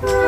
Bye.